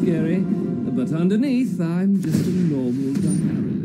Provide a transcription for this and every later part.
scary, but underneath I'm just a normal guy.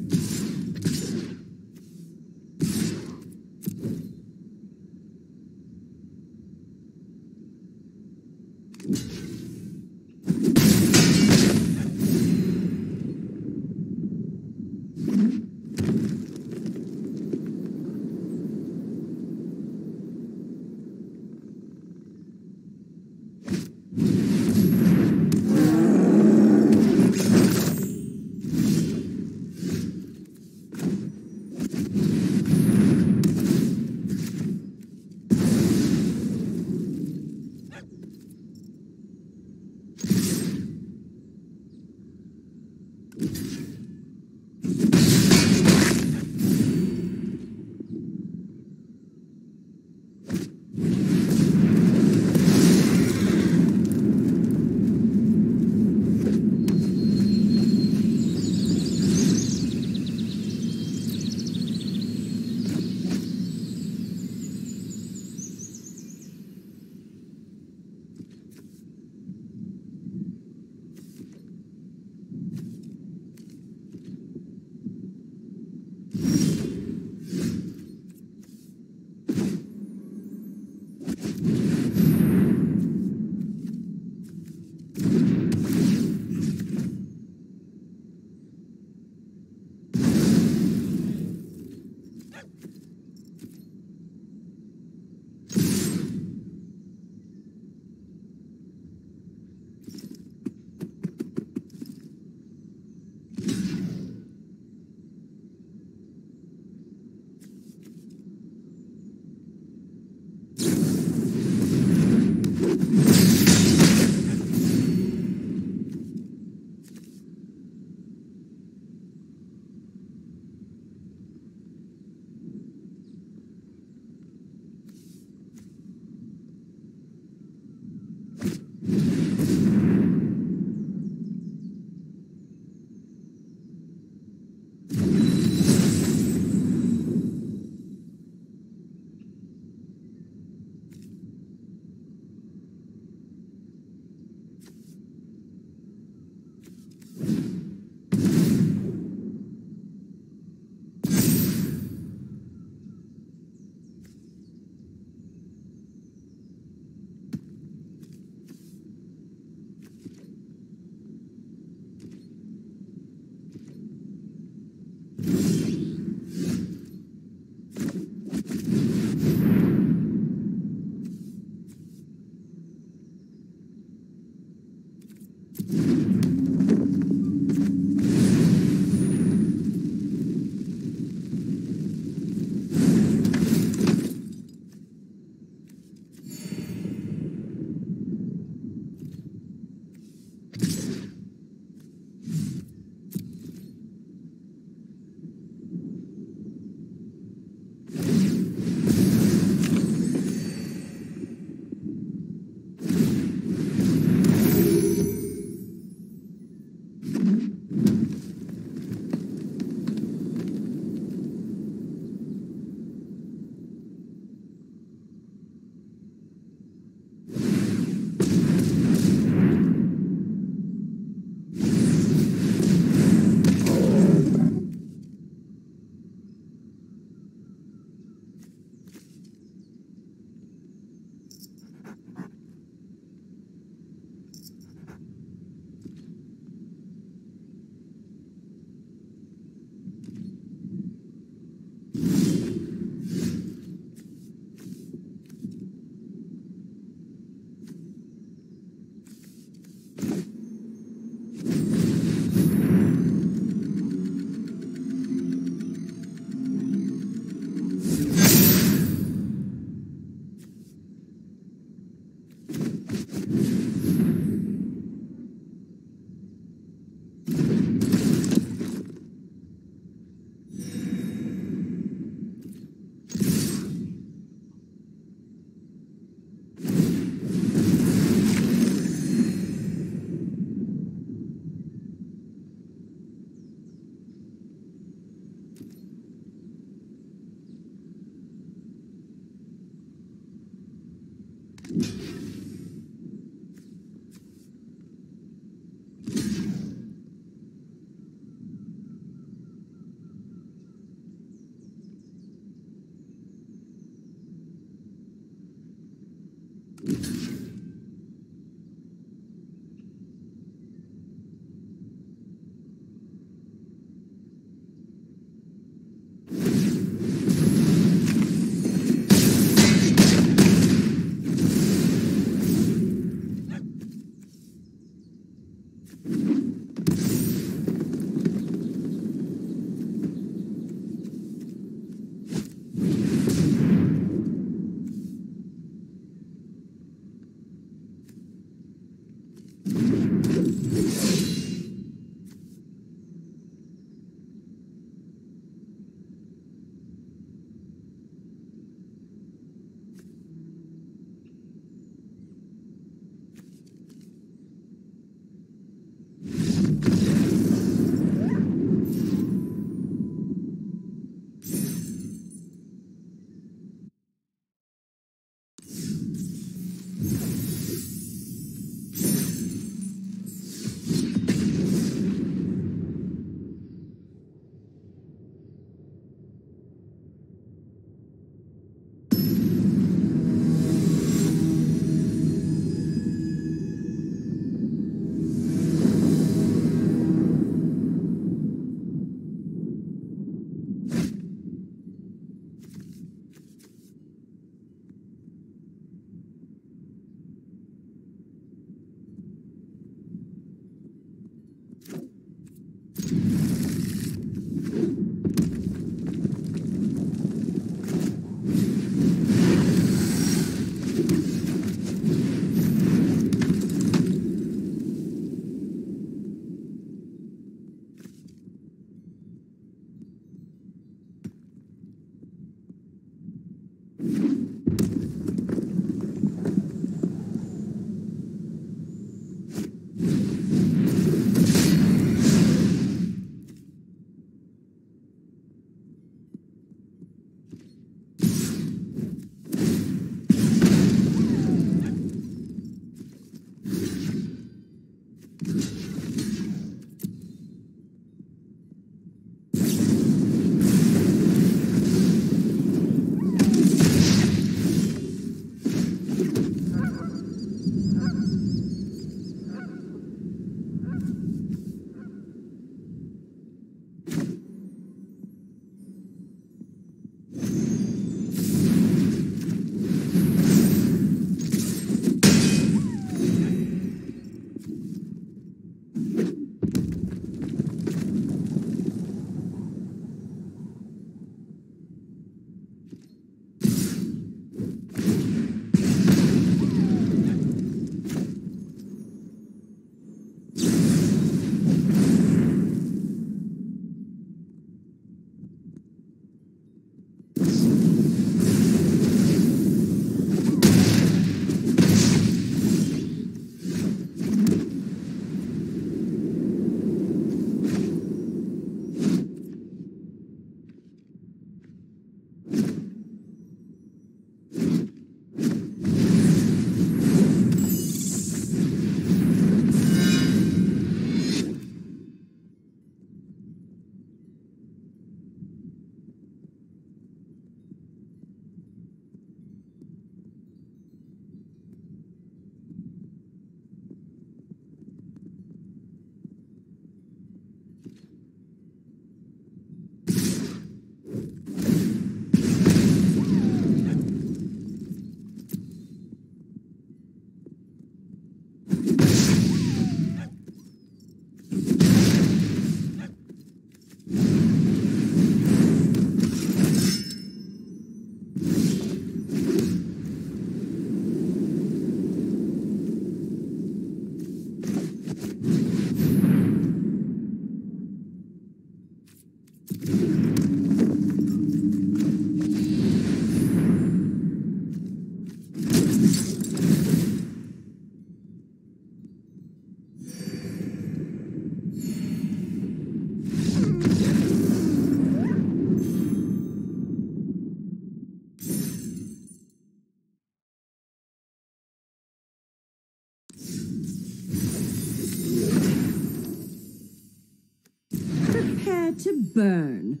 Burn.